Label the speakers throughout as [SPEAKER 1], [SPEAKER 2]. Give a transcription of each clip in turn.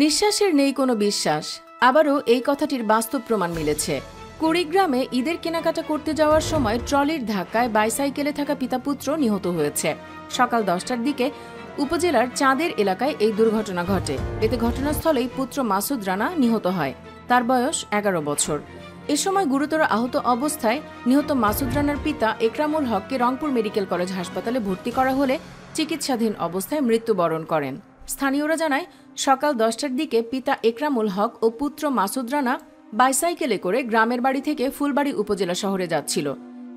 [SPEAKER 1] নিঃশ্বাসের নেই কোনো বিশ্বাস। আবারও এই কথাটির বাস্তব প্রমাণ মিলেছে। কুড়িগ্রামে ঈদের কেনাকাটা করতে যাওয়ার সময় ট্রলির ধাক্কায় বাইসাইকেলে থাকা পিতাপুত্র নিহত হয়েছে। সকাল দশটার দিকে উপজেলার চাঁদের এলাকায় এই দুর্ঘটনা ঘটে। এতে ঘটনাস্থলেই পুত্র মাসুদ রানা নিহত হয়। তার বয়স এগারো বছর। এ সময় গুরুতর আহত অবস্থায় নিহত মাসুদ রানার পিতা একরামুল হককে রংপুর মেডিকেল কলেজ হাসপাতালে ভর্তি করা হলে চিকিৎসাধীন অবস্থায় মৃত্যুবরণ করেন। স্থানীয়রা জানায় সকাল দশটার দিকে পিতা একরামুল হক ও পুত্র মাসুদ রানা বাইসাইকেলে করে গ্রামের বাড়ি থেকে ফুলবাড়ি উপজেলা শহরে যাচ্ছিল।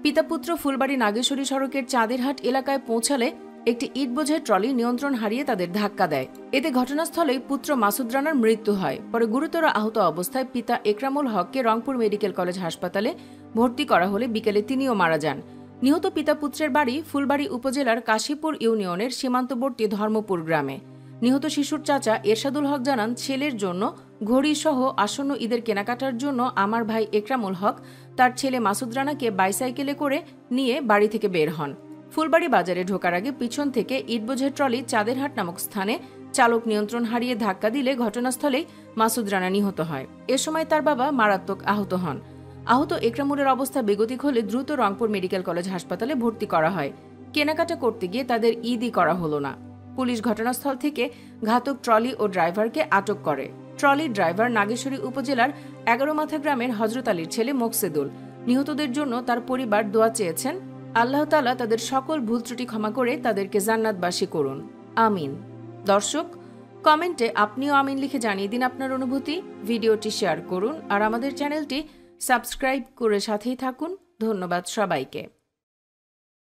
[SPEAKER 1] পিতা পুত্র ফুলবাড়ি নাগেশ্বরী সড়কের চাঁদেরহাট এলাকায় পৌঁছালে একটি ইট বোঝাই ট্রলি নিয়ন্ত্রণ হারিয়ে তাদের ধাক্কা দেয়। এতে ঘটনাস্থলেই পুত্র মাসুদ রানার মৃত্যু হয়। পরে গুরুতর আহত অবস্থায় পিতা একরামুল হককে রংপুর মেডিকেল কলেজ হাসপাতালে ভর্তি করা হলে বিকেলে তিনিও মারা যান। নিহত পিতা পুত্রের বাড়ি ফুলবাড়ি উপজেলার কাশীপুর ইউনিয়নের সীমান্তবর্তী ধর্মপুর গ্রামে। নিহত শিশুর চাচা এরশাদুল হক জানান, ছেলের জন্য ঘড়ি সহ আসন্ন ঈদের কেনাকাটার জন্য আমার ভাই একরামুল হক, তার ছেলে মাসুদ রানাকে বাইসাইকেলে করে নিয়ে বাড়ি থেকে বের হন। ফুলবাড়ি বাজারে ঢোকার আগে পিছন থেকে ইটবোঝের ট্রলি চাঁদেরহাট নামক স্থানে চালক নিয়ন্ত্রণ হারিয়ে ধাক্কা দিলে ঘটনাস্থলেই মাসুদ রানা নিহত হয়। এ সময় তার বাবা মারাত্মক আহত হন। আহত একরামুলের অবস্থা বেগতিক হলে দ্রুত রংপুর মেডিকেল কলেজ হাসপাতালে ভর্তি করা হয়। কেনাকাটা করতে গিয়ে তাদের ঈদই করা হলো না। পুলিশ ঘটনাস্থল থেকে ঘাতক ট্রলি ও ড্রাইভারকে আটক করে। ট্রলি ড্রাইভার নাগেশ্বরী উপজেলার এগারো মাথা গ্রামের হজরত আলীর ছেলে মোকসেদুল। নিহতদের জন্য তার পরিবার দোয়া চেয়েছেন। আল্লাহ তালা তাদের সকল ভুল ত্রুটি ক্ষমা করে তাদেরকে জান্নাতবাসী করুন। আমিন। দর্শক, কমেন্টে আপনিও আমিন লিখে জানিয়ে দিন আপনার অনুভূতি। ভিডিওটি শেয়ার করুন আর আমাদের চ্যানেলটি সাবস্ক্রাইব করে সাথেই থাকুন। ধন্যবাদ সবাইকে।